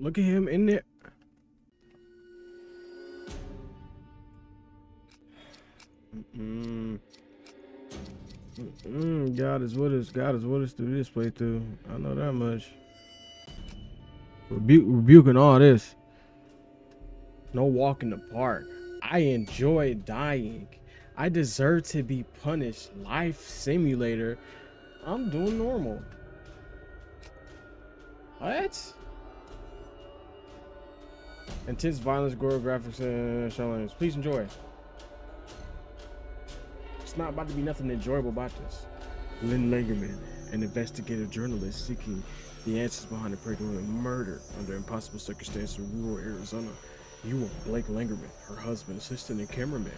Look at him in there. Mm-mm. Mm-mm. God is with us. God is with us through this playthrough. I know that much. Rebu- rebuking all this. No walk in the park. I enjoy dying. I deserve to be punished. Life simulator. I'm doing normal. What? Intense violence, gore graphics, and uh, challenges. Please enjoy. It's not about to be nothing enjoyable about this. Lynn Langermann, an investigative journalist seeking the answers behind a predatory murder under impossible circumstances in rural Arizona. You are Blake Langermann, her husband, assistant, and cameraman.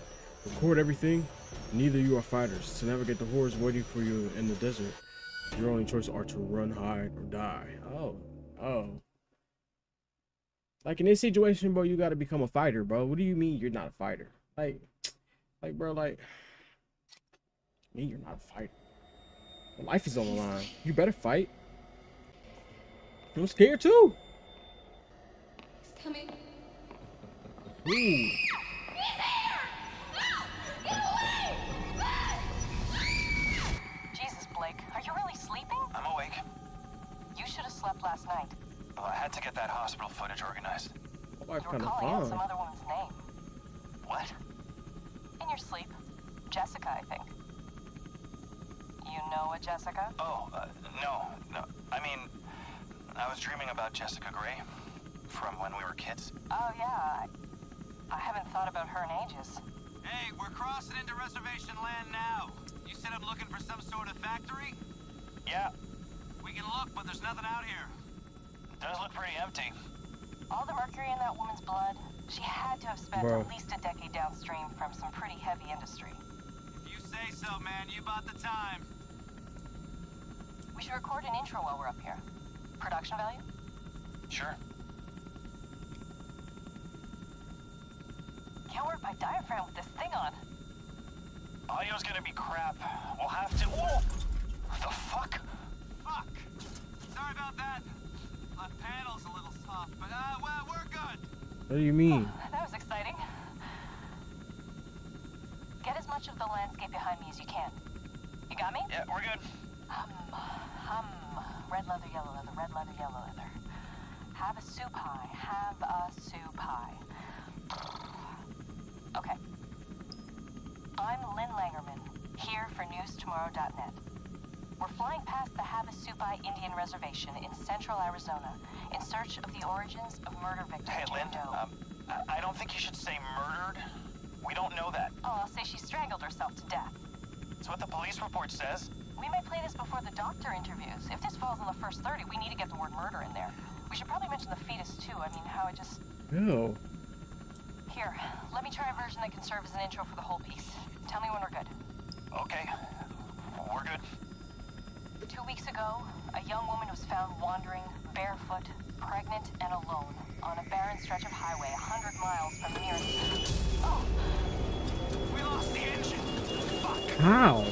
Record everything. Neither you are fighters. To navigate the horrors waiting for you in the desert, your only choices are to run, hide, or die. Oh, oh. Like in this situation, bro, you got to become a fighter, bro. What do you mean you're not a fighter? Like, like, bro, like, me, you're not a fighter. Your life is on the line. You better fight. I'm scared too. He's coming. Ooh. Jesus, Blake, are you really sleeping? I'm awake. You should have slept last night. Well, I had to get that hospital footage organized. My wife You were calling out some other woman's name. What? In your sleep. Jessica, I think. You know a Jessica? Oh, uh, no, no. I mean, I was dreaming about Jessica Gray from when we were kids. Oh, yeah. I, I haven't thought about her in ages. Hey, we're crossing into reservation land now. You said I'm looking for some sort of factory? Yeah, We can look, but there's nothing out here. Does look pretty empty. All the mercury in that woman's blood, she had to have spent Bro. at least a decade downstream from some pretty heavy industry. If you say so, man, you bought the time. We should record an intro while we're up here. Production value? Sure. Can't work my diaphragm with this thing on. Audio's gonna be crap. We'll have to. Whoa! The fuck? Fuck. Sorry about that. My panel's a little soft, but uh, well, we're good. What do you mean? That was exciting. Get as much of the landscape behind me as you can. You got me? Yeah, we're good. Hum, hum. Red leather, yellow leather, red leather, yellow leather. Have a soup pie. Have a soup pie. Okay. I'm Lynn Langermann, here for NewsTomorrow.net. We're flying past the Havasupai Indian Reservation in central Arizona in search of the origins of murder victim Hey, Lynn, um, I, I don't think you should say murdered. We don't know that. Oh, I'll say she strangled herself to death. It's what the police report says. We may play this before the doctor interviews. If this falls in the first 30, we need to get the word murder in there. We should probably mention the fetus too. I mean, how it just... Ew. Here, let me try a version that can serve as an intro for the whole piece. Tell me when we're good. Okay, we're good. Two weeks ago, a young woman was found wandering, barefoot, pregnant, and alone on a barren stretch of highway 100 miles from the nearest... Oh, We lost the engine. Fuck. How?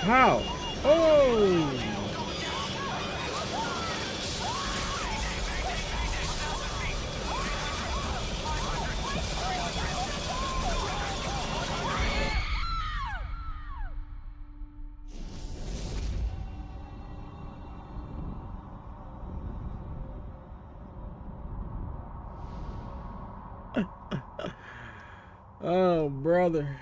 How? Oh! Oh, brother.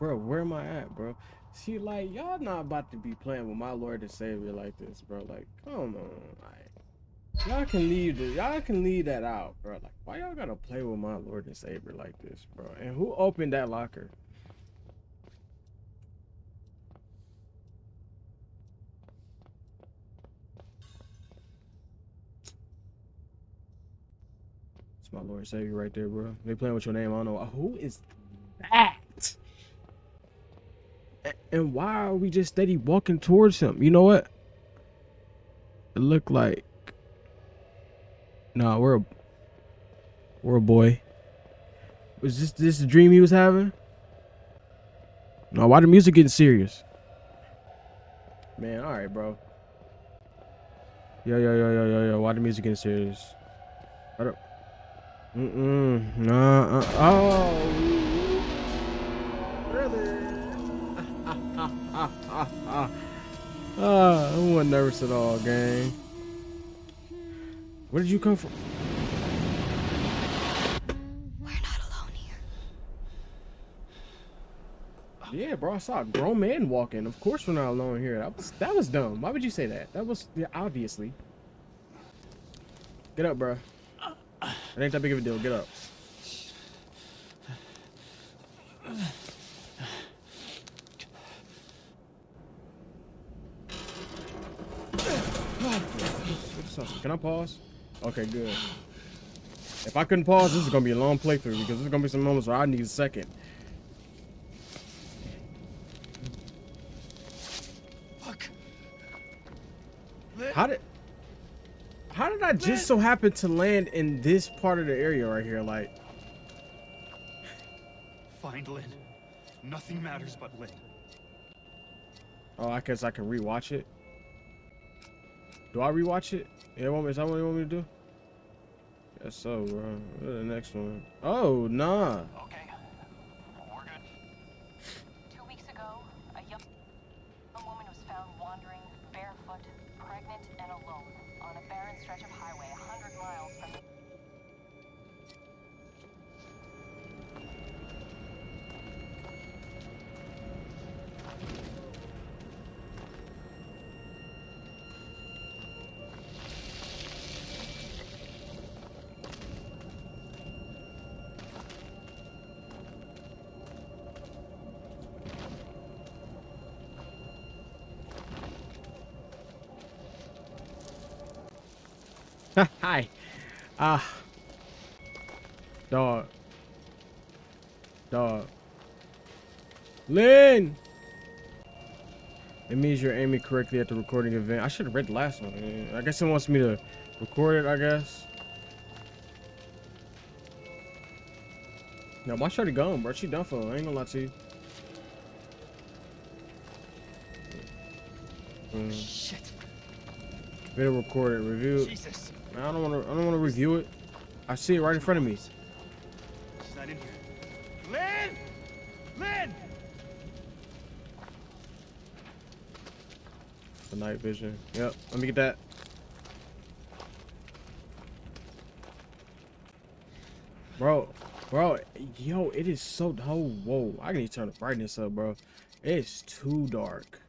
Bro, where am I at, bro? See, like, y'all not about to be playing with my Lord and Savior like this, bro. Like, come on. Like, y'all can leave the, y'all can leave that out, bro. Like, why y'all gotta play with my Lord and Savior like this, bro? And who opened that locker? It's my Lord Savior right there, bro. They playing with your name. I don't know. Uh, who is that? And why are we just steady walking towards him? You know what? It looked like. Nah, we're a. We're a boy. Was this this the dream he was having? No, why the music getting serious? Man, all right, bro. Yo, yo, yo, yo, yo, yo. Why the music getting serious? I don't. Mm-mm. Nah. Uh, oh. Brother. ah, I wasn't nervous at all, gang. Where did you come from? We're not alone here. Yeah, bro, I saw a grown man walking. Of course we're not alone here. That was that was dumb. Why would you say that? That was yeah, obviously. Get up, bro. It ain't that big of a deal. Get up. Can I pause? Okay, good. If I couldn't pause, this is gonna be a long playthrough because there's gonna be some moments where I need a second. Fuck. How did How did I just so happen to land in this part of the area right here? Like, Find Lynn. Nothing matters but Lynn. oh, I guess I can rewatch it. Do I rewatch it? Yeah, is that what you want me to do? Yes, so, bro. What the next one? Oh, nah. Okay. Hi. Ah. Dog. Dog. Lynn! It means you're aiming correctly at the recording event. I should have read the last one. I guess it wants me to record it, I guess. No, my shorty gone, bro. She done for. I ain't gonna lie to you. Mm. Shit. Video recorded, review. Jesus. I don't want to. I don't want to review it. I see it right in front of me. She's not in here. Lynn! Lynn! The night vision. Yep. Let me get that. Bro, bro, yo, it is so. Oh, whoa! I need to turn the brightness up, bro. It's too dark.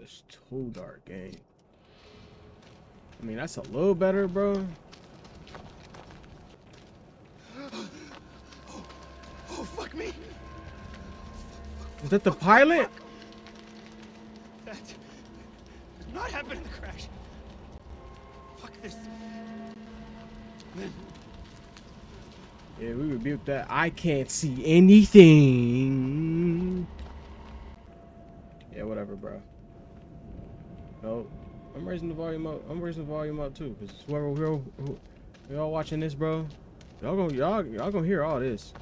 It's too dark, gang. I mean, that's a little better, bro. Oh, fuck me! Is that the pilot? That did not happen in the crash. Fuck this. Yeah, we rebuked that. I can't see anything. Yeah, whatever, bro. No, I'm raising the volume up. I'm raising the volume up too, cause whoever who, who, y'all watching this, bro, y'all gonna y'all y'all gonna hear all this.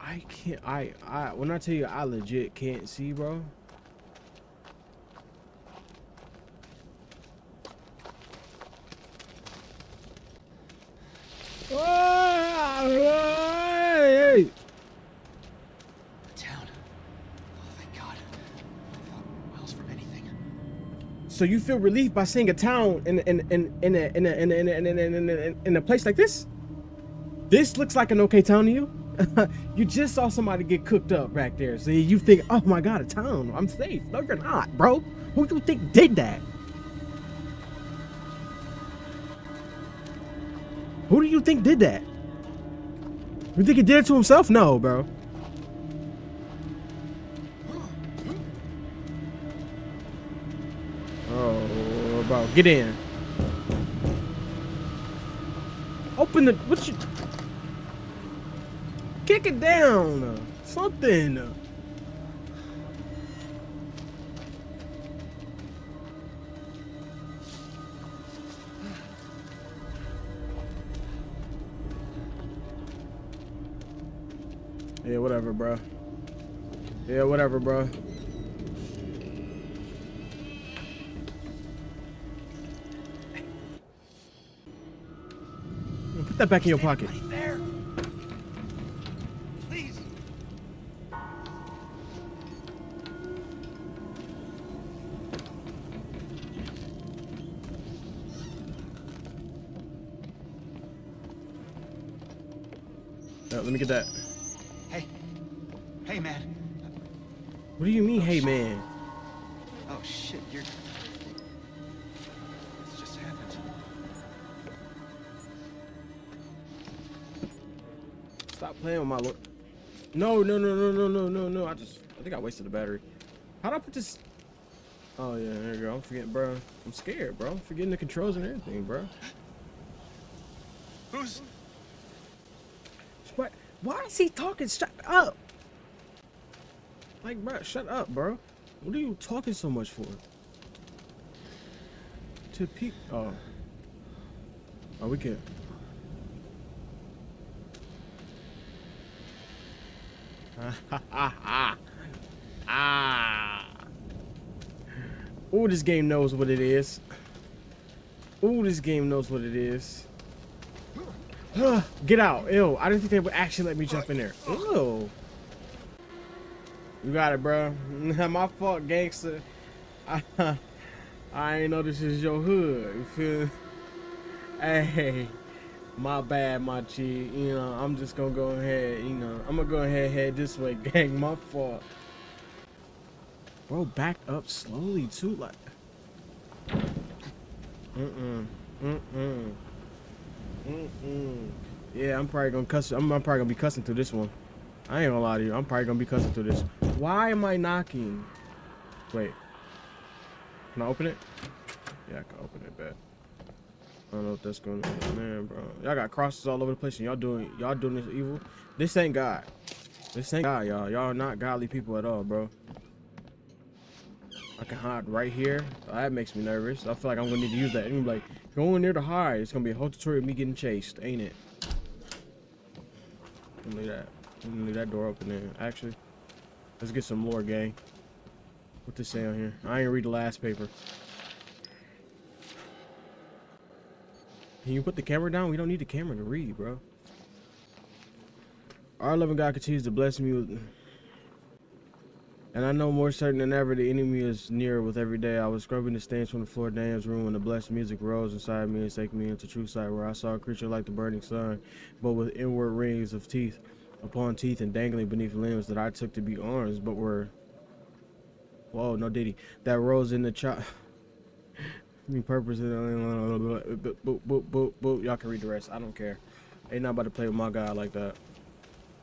I can't. I I when I tell you I legit can't see, bro. Hey, hey. the town. Oh, thank God. I thought miles from anything. So you feel relief by seeing a town in in in in a in a in a in a, in a, in a, in a, place like this? This looks like an okay town to you? you just saw somebody get cooked up back there, so you think, oh my god, a town, I'm safe. No, you're not, bro. Who do you think did that? Who do you think did that? You think he did it to himself? No, bro, get in. Open the what you kick it down. Something. Yeah, whatever, bro. Yeah, whatever, bro. That back in your pocket. No, no, no, no, no, no, no, no. I just, I think I wasted the battery. How'd I put this? Oh yeah, there you go. I'm forgetting, bro. I'm scared, bro. I'm forgetting the controls and everything, bro. Who's? What? Why is he talking? Shut up. Like, bro, shut up, bro. What are you talking so much for? To peep. Oh. Oh, we can. ah. Ooh, this game knows what it is. Ooh, this game knows what it is. Get out. Ew. I didn't think they would actually let me jump in there. Ew. You got it, bro. My fault, gangster. I, ain't know this is your hood. You feel? Hey, my bad, my G. You know, I'm just gonna go ahead. You know, I'm gonna go ahead head this way, gang. My fault. Bro, back up slowly too, like. Mm-mm. Mm-mm. Mm-mm. Yeah, I'm probably gonna cuss. I'm, I'm probably gonna be cussing through this one. I ain't gonna lie to you. I'm probably gonna be cussing through this. Why am I knocking? Wait. Can I open it? Yeah, I can open it, bet. I don't know if that's going on. Man, bro. Y'all got crosses all over the place and y'all doing y'all doing this evil. This ain't God. This ain't God, y'all. Y'all not godly people at all, bro. I can hide right here. Oh, that makes me nervous. I feel like I'm gonna need to use that. And like, go in there to hide. It's gonna be a whole tutorial of me getting chased, ain't it? Let me leave that. Let me leave that door open there. Actually, let's get some lore, gang. What this say on here? I ain't read the last paper. Can you put the camera down? We don't need the camera to read, bro. Our loving God continues to bless me with and I know more certain than ever the enemy is near with every day. I was scrubbing the stains from the floor of Daniel's room when the blessed music rose inside me and taking me into true sight where I saw a creature like the burning sun, but with inward rings of teeth upon teeth and dangling beneath limbs that I took to be arms, but were Whoa, no diddy. That rose in the chop. Me purpose. Boop, boop, boop, boop, boop. Y'all can read the rest. I don't care. Ain't not about to play with my guy like that.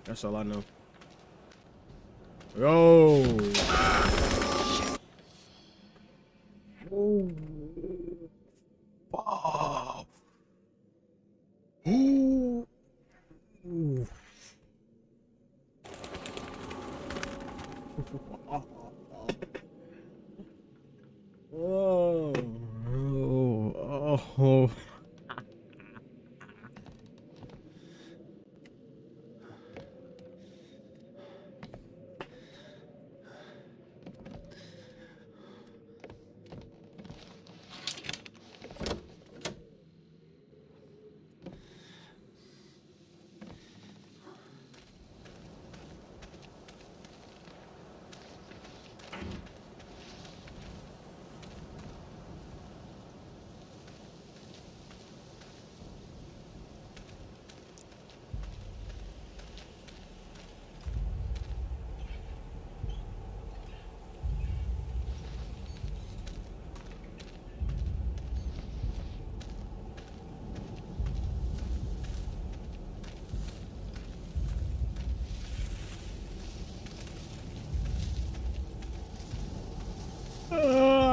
That's all I know. Yo. Oh. Wow. Ooh. Ooh. oh. Oh. Oh. Ah.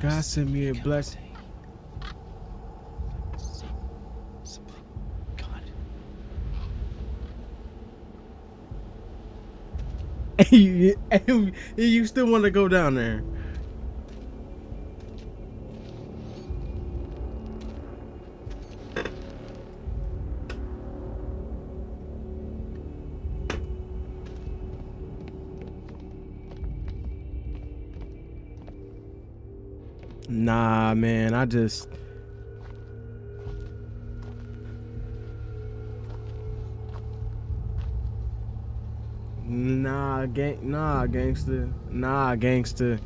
God send me a blessing. You, you still want to go down there? Nah, man, I just... Nah, gang, nah, gangster. Nah, gangster.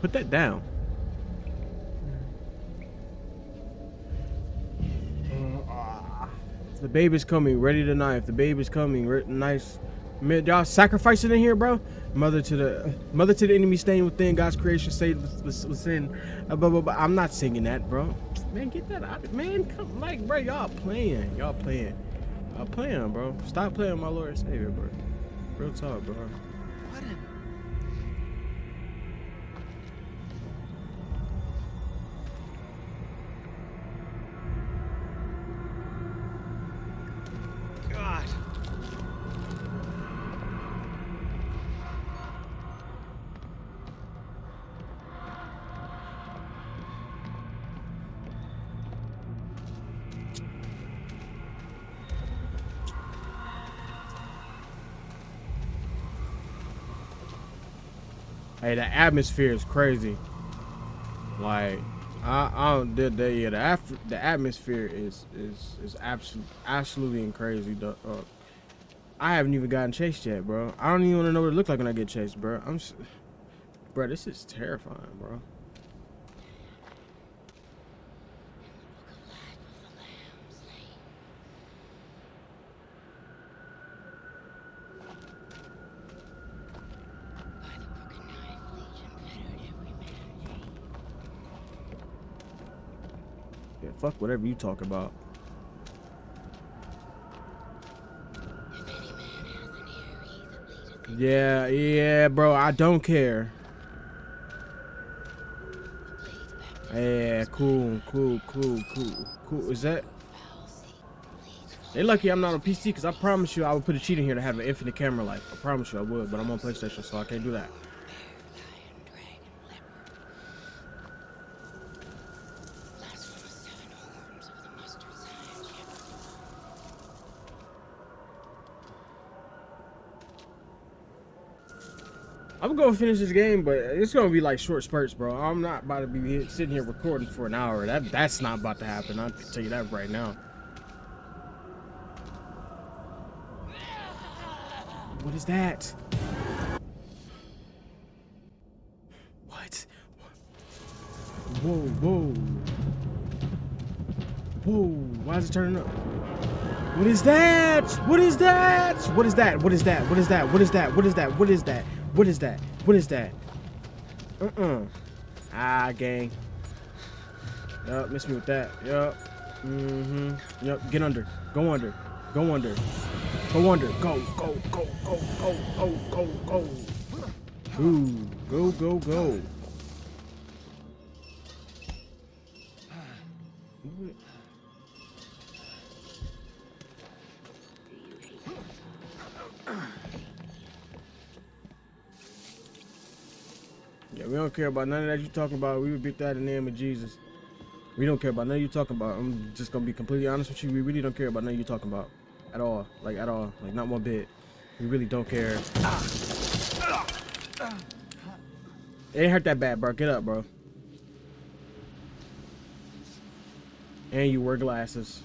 Put that down. Mm. The baby's coming, ready to knife. The baby's coming, nice. Y'all sacrificing in here, bro. Mother to the mother to the enemy staying within God's creation, with- within. Uh. I'm not singing that, bro. Man, get that out. Man, come like, bro. Y'all playing. Y'all playing. Y'all playing, bro. Stop playing my Lord and Savior, bro. Real talk, bro. Hey, the atmosphere is crazy. Like, I, I don't did that. Yeah, the af- the atmosphere is is is absolutely absolutely crazy. dog. Uh, I haven't even gotten chased yet, bro. I don't even want to know what it looks like when I get chased, bro. I'm, bro. This is terrifying, bro. Yeah, fuck whatever you talk about. Yeah, yeah, bro. I don't care. Yeah, cool, cool, cool, cool, cool. Is that? They lucky I'm not on PC because I promise you I would put a cheat in here to have an infinite camera life. I promise you I would, but I'm on PlayStation, so I can't do that. Gonna finish this game, but it's gonna be like short spurts, bro. I'm not about to be sitting here recording for an hour. That that's not about to happen. I can tell you that right now. What is that? What? Whoa, whoa. Whoa, why is it turning up? What is that? What is that? What is that? What is that? What is that? What is that? What is that? What is that? What is that? What is that? Uh-uh. Ah, gang. Yup, miss me with that. Yup. Mm-hmm. Yup, get under. Go under. Go under. Go under. Go, go, go, go, go, go, go, go. Ooh, go, go, go. Yeah, we don't care about none of that you talking about. We rebuke that in the name of Jesus. We don't care about none of you talking about. I'm just gonna be completely honest with you. We really don't care about none of you talking about at all. Like at all. Like not one bit. We really don't care. It ain't hurt that bad, bro. Get up, bro. And you wear glasses.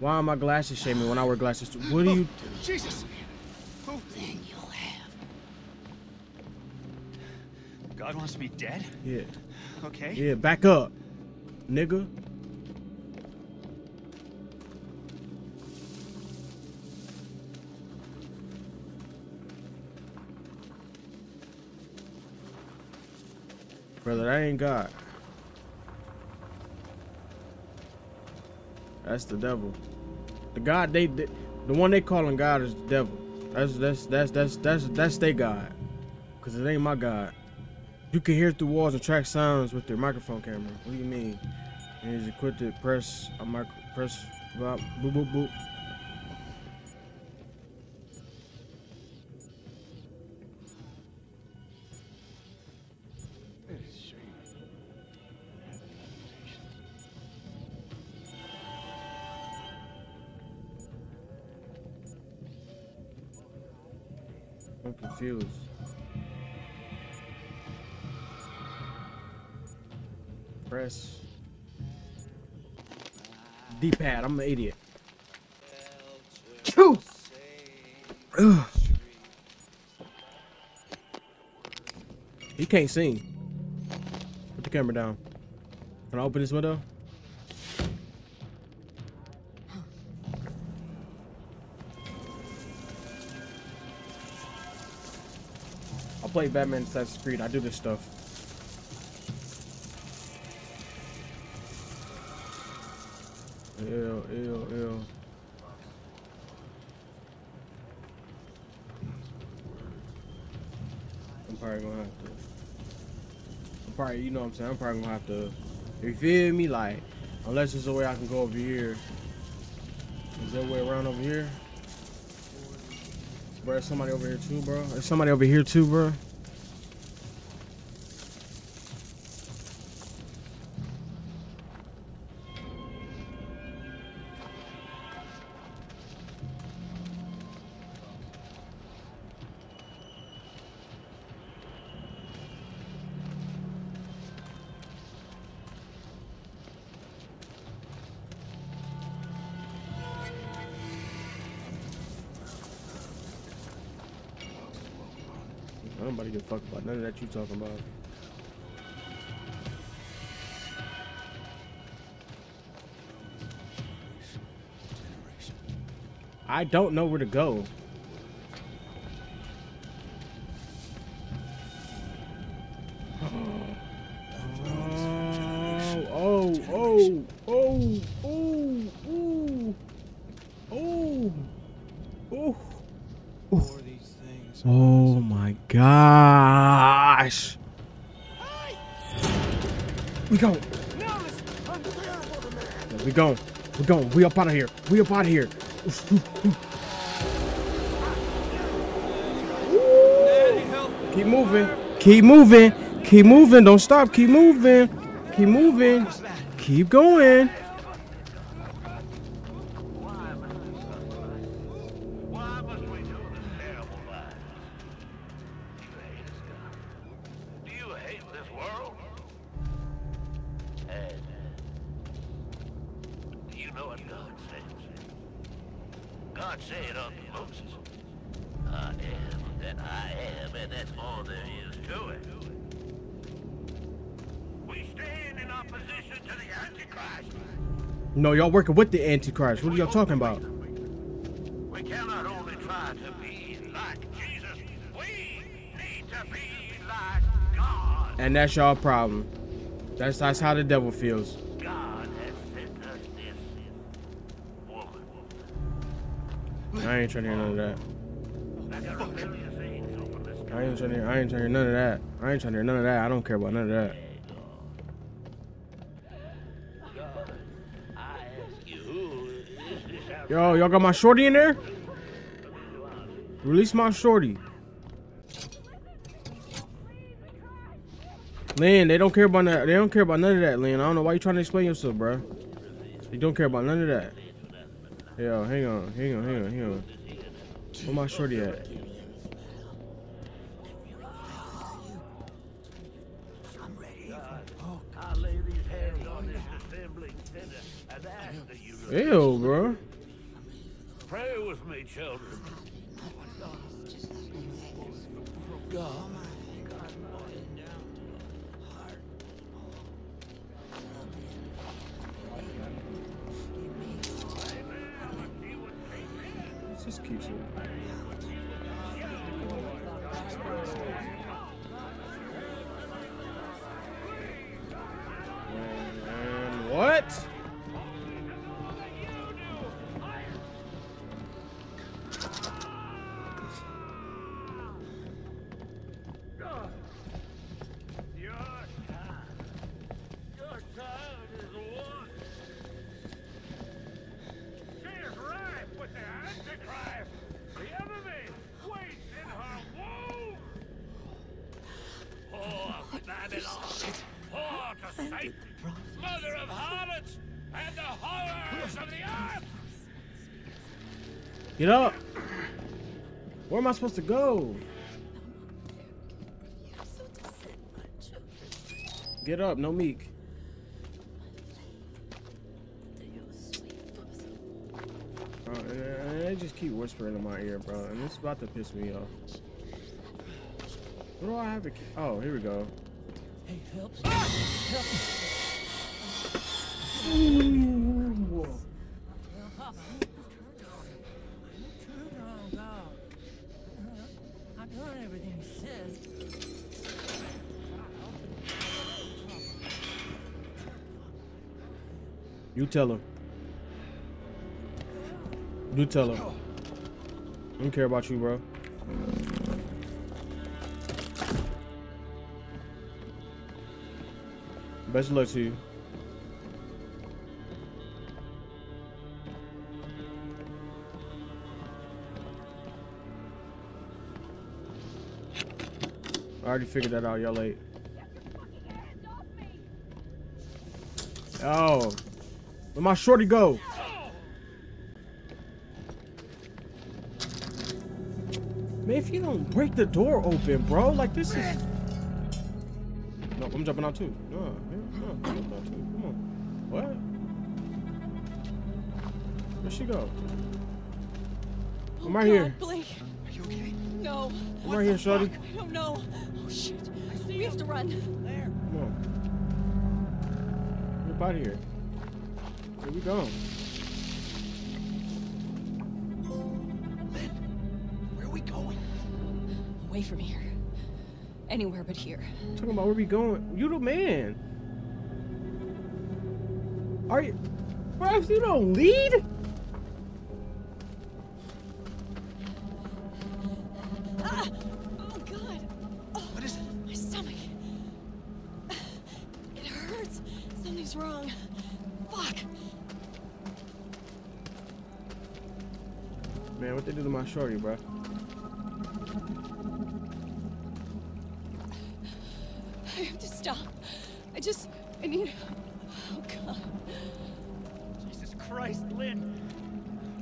Why are my glasses shaming when I wear glasses? What do you? Do? Jesus! Oh, Who? God wants me dead? Yeah, Okay. yeah. Back up, nigga. Brother, that ain't God. That's the devil. The God they, they the one they calling God is the devil. That's that's that's that's that's that's their God. Cause it ain't my God. You can hear through walls and track sounds with their microphone camera. What do you mean? And is equipped to press a mic press boop boop boop. I'm confused. Press D-pad. I'm an idiot. He can't sing. Put the camera down. Can I open this window? I play Batman Assassin's Creed. I do this stuff. Ew, ew, ew. I'm probably gonna have to. I'm probably, you know what I'm saying? I'm probably gonna have to. You feel me? Like, unless there's a way I can go over here. Is there a way around over here? Bro, there's somebody over here too, bro. There's somebody over here too, bro. Fuck about none of that you talking about. I don't know where to go. Oh, oh, oh, oh, We go. We go. We go. We up out of here. We up out of here. Keep moving. Keep moving. Keep moving. Don't stop. Keep moving. Keep moving. Keep going. No, y'all working with the Antichrist. What are y'all talking about? We cannot only try to be like Jesus, we need to be like God. And that's y'all problem. That's that's how the devil feels. God has sent us this woman. I ain't trying to hear none of that. Like a rebellious angel from the sky. I ain't trying to hear, I ain't trying to hear none of that. I ain't trying to hear none of that. I don't care about none of that. Yo, y'all got my shorty in there? Release my shorty. Lynn, they don't care about that. They don't care about none of that, Lynn. I don't know why you trying to explain yourself, bro. They don't care about none of that. Yo, hang on, hang on, hang on, hang on. Where my shorty at? Ew, bro. Pray with me, children. This Get up. Where am I supposed to go? Get up, no meek. They just keep whispering in my ear, bro, and it's about to piss me off. What do I have to? Oh, here we go. Hey, help! Help! Ooh. You tell him. You tell him. I don't care about you, bro. Best of luck to you. I already figured that out. Y'all late. Oh, where my shorty go? Man, if you don't break the door open, bro, like this is. No, I'm jumping out too. No, yeah, no, I'm jumping out too. Come on. What? Where'd she go? I'm right oh, here. Blake. Are you okay? No. I'm right here, shorty. I don't know. Oh shit. We have to run. There. Come on. Get out of here. Where we going? Lynn, where are we going? Away from here. Anywhere but here. Talking about where we going? You the man. Are you? Bro, if you don't lead? My shorty, bro? I have to stop. I just. I need. Oh god. Jesus Christ, Lynn.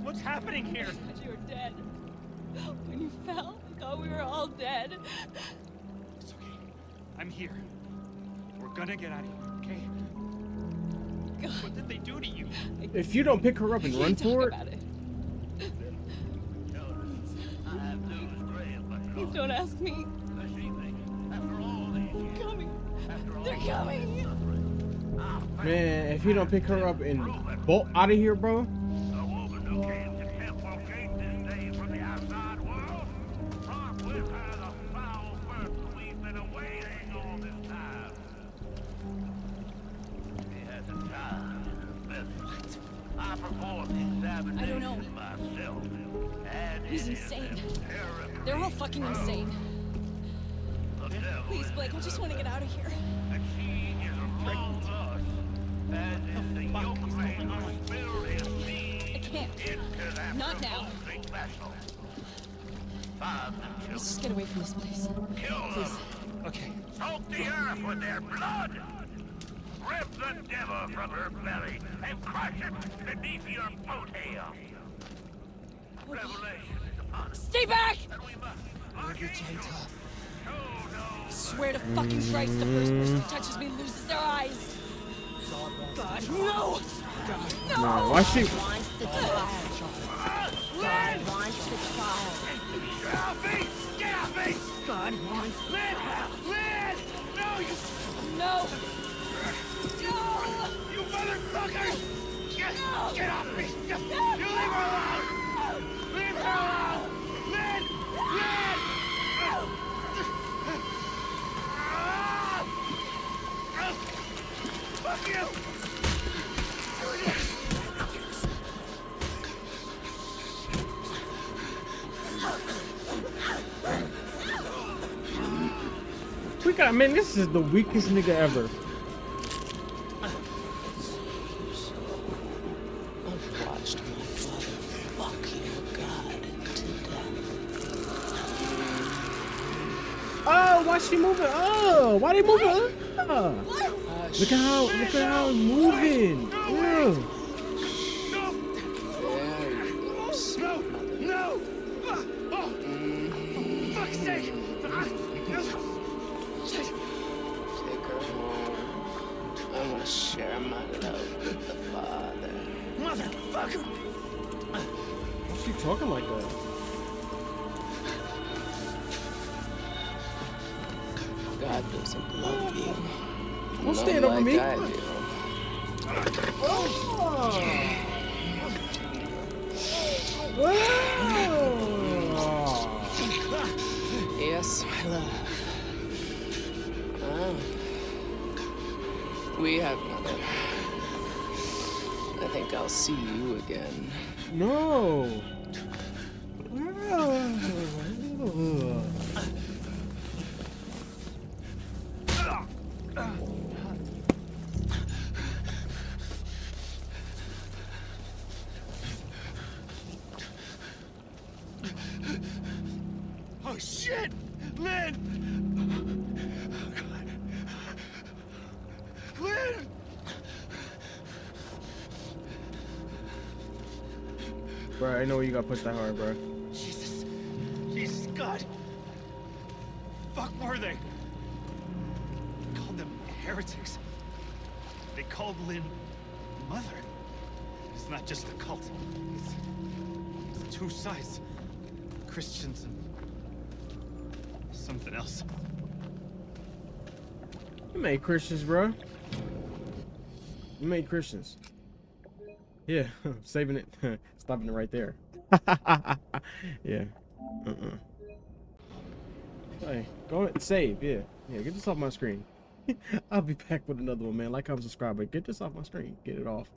What's happening here? I thought you were dead. When you fell, I thought we were all dead. It's okay. I'm here. We're gonna get out of here, okay? God. What did they do to you? I, If you don't pick her up and run for it, about it. I have news, Gray, but Please don't ask me. Does she think, after all these years, They're coming. They're coming. man, if you don't pick her up and bolt out of here, bro, A woman who came successful gate this day from the outside world brought with her the foul person we've been awaiting all this time. She has a child in her belly. I performed the examination I don't know. He's insane. This terrible They're all fucking insane. Please, Blake, I just want to get out of here. that she is among us. The yoke man who spilled I can't. Not now. revolting vessel. Find the Let's just get away from this place. Kill them. Okay. Soak the earth with their blood. Rip the devil from her belly and crush it beneath your boat heel. Revelation is upon us, Stay back! and we must We're gonna get tough. show no Swear to fucking Christ, the first person who touches me loses their eyes. God, no! nah, why she? wants the child. God wants the child. Get off me! Get off me! God wants Lynn! Lynn! No, you, No! No! you motherfucker! Get, get off me! You, you leave her alone! Leave her alone! Lynn! Lynn! Ah! Ah! Fuck you! We got man. This is the weakest nigga ever. Oh, why she moving? Oh, why they moving? up? Look at how look at how it's moving. Yeah. Not stand over like me. Yes, my love. Ah. We have mother. I think I'll see you again. No. Shit! Lynn! Oh, Lynn! Bro, I know you got pushed that hard, bro. Jesus. Jesus, God. Fuck were they? They called them heretics. They called Lynn mother. It's not just a cult. It's, it's two sides. Christians and something else. You made Christians, bro. You made Christians. Yeah, saving it, stopping it right there. yeah. Uh-uh. Hey, go ahead, and save. Yeah, yeah. Get this off my screen. I'll be back with another one, man. Like, comment, subscribe, but get this off my screen. Get it off.